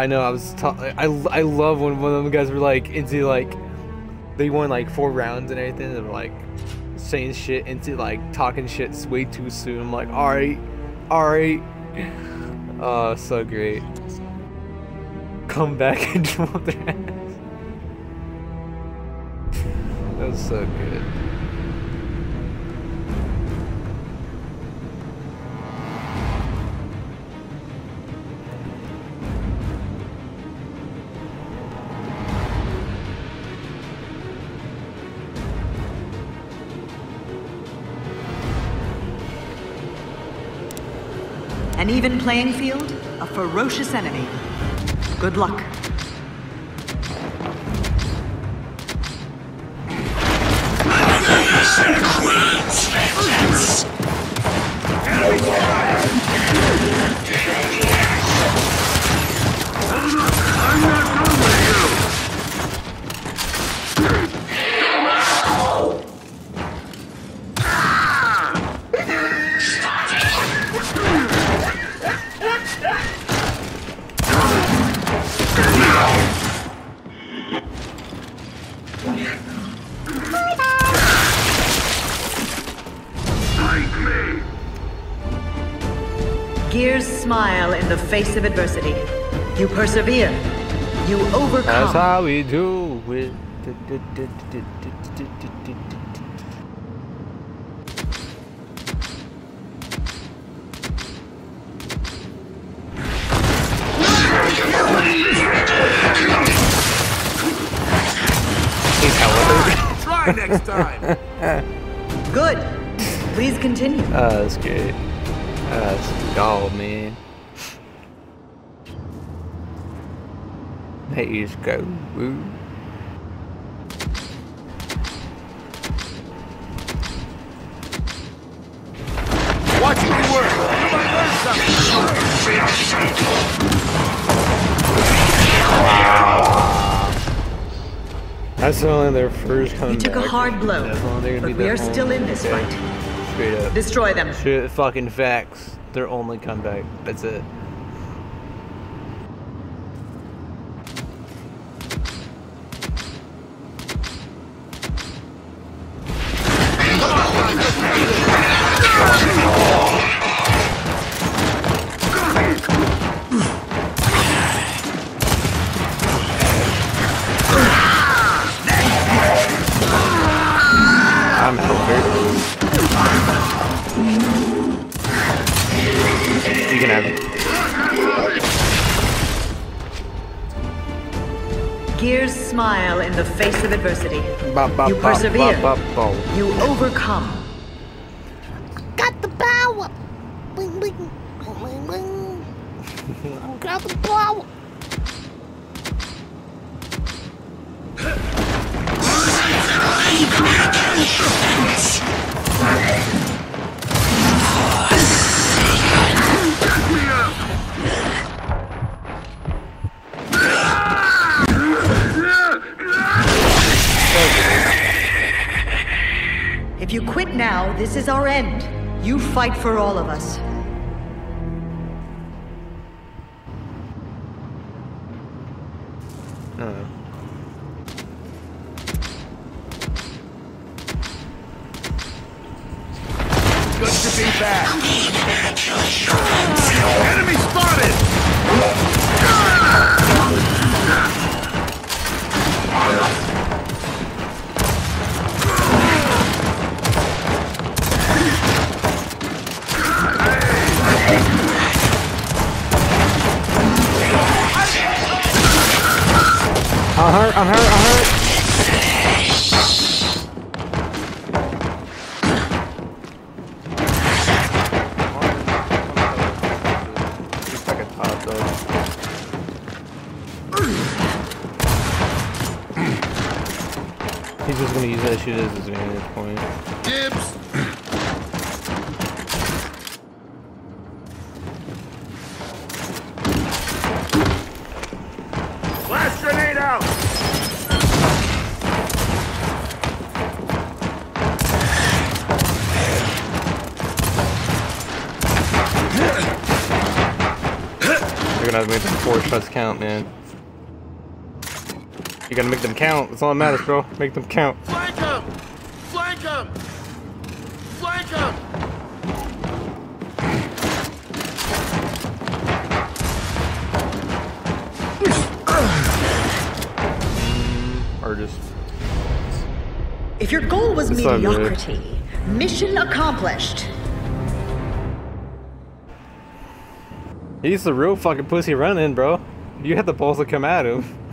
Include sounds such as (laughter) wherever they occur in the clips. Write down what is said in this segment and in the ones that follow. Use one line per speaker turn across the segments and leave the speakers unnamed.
I know. I was. I I love when one of them guys were like into like, they won like four rounds and everything. They were like saying shit into like talking shit way too soon. I'm like, all right, all right. (laughs) Oh, so great. Come back and drop their ass. That was so good.
An even playing field, a ferocious enemy. Good luck. Gears smile in the face of adversity. You persevere. You overcome.
That's how we do it. He's
Try next time. (laughs)
Good. Please continue.
Oh, that's great. That's gold, man. There you just go. Woo.
Watch me work. You might learn something.
That's only their first comeback.
You took a hard blow,
That's only they're gonna
but we are still in this
comeback.
fight.
Straight up.
Destroy them.
Shit, fucking facts. Their only comeback. That's it.
Gears smile in the face of adversity.
Ba, ba,
You persevere.
ba, ba, ba.
You overcome.
Got the power. Bing, bing. Bing, bing. Got the power.
If you quit now, this is our end. You fight for all of us.
Good to be back. Enemy spotted.
I'm hurt, I'm hurt, I'm hurt. He's like top though. He's just gonna use that shit as his vantage point.
Dibs.
They're gonna gotta make them four shots count, man. You gotta make them count. That's all that matters, bro. Make them count.
Flank him! Flank him! Flank him!
Mm, or just
If your goal was
It's
mediocrity, mission accomplished.
He's the real fucking pussy running, bro. You had the balls to come at him. (laughs)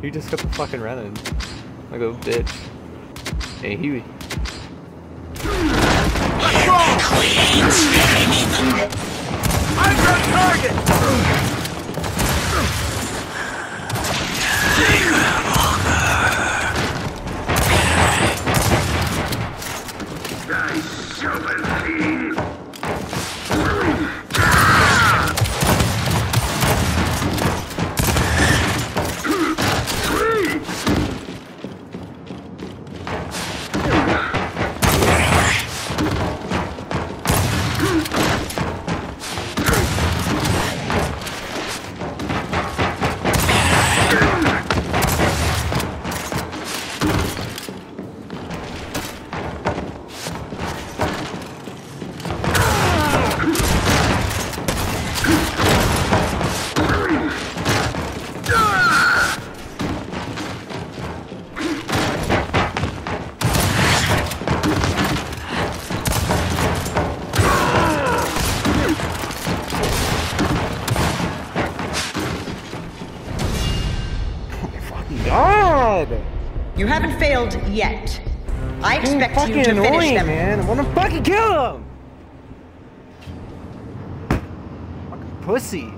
You just got the fucking running. Like a bitch. Hey, he.
I
God!
You haven't failed yet. I expect you to finish
annoying,
them.
man. I wanna fucking kill him! Fucking pussy.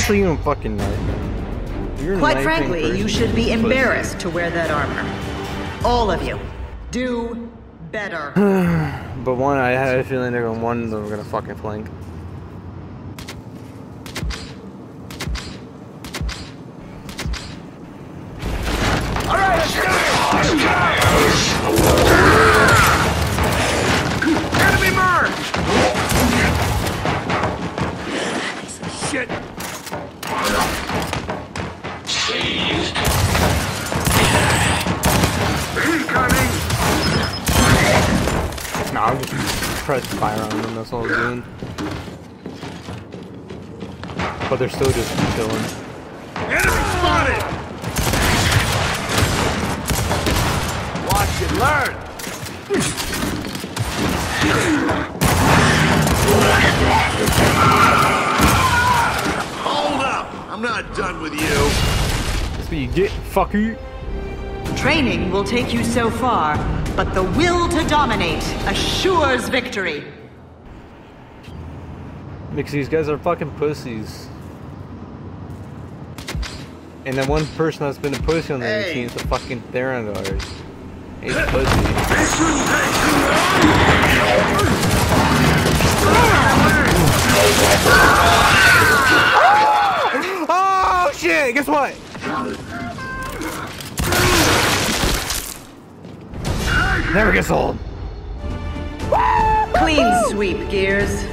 Who wants to even fucking knife? You're
Quite
knifing
frankly,
person.
you should be embarrassed to wear that armor. All of you. Do better. (sighs)
But one, I had a feeling they're gonna one of them are gonna fucking flank.
All right, let's do! Enemy mark! Shit!
Just press fire on them, that's all I'm doing. But they're still just chilling.
Enemy spotted! Watch and learn! Hold up! I'm not done with you.
That's what you get, fucker.
Training will take you so far, but the will to dominate assures victory.
Because these guys are fucking pussies. And that one person that's been a pussy on the
Hey.
team is a fucking Theranos. He's a pussy.
This shouldn't take too long!
Oh shit! Guess what? Never gets old.
Clean sweep, Gears.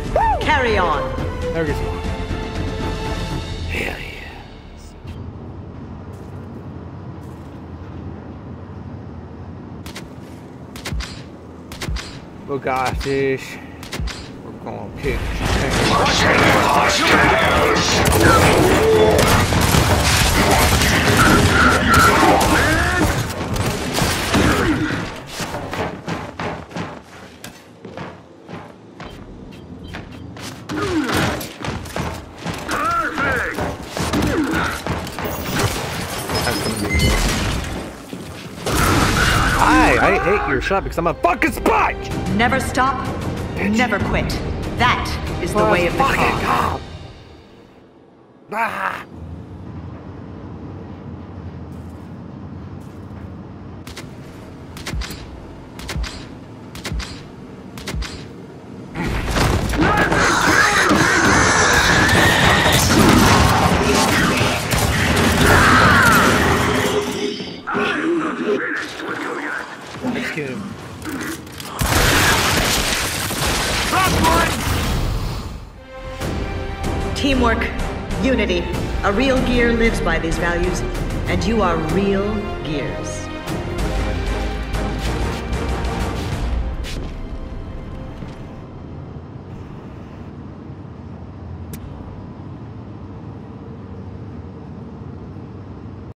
Carry on.
Never gets old. Hell yeah. Oh gosh, fish. We're gonna kick. That's I hate your shot because I'm a fucking sponge!
Never stop, never quit. That is the way of the
go! Ah!
Teamwork, unity. A real gear lives by these values, and you are real gears.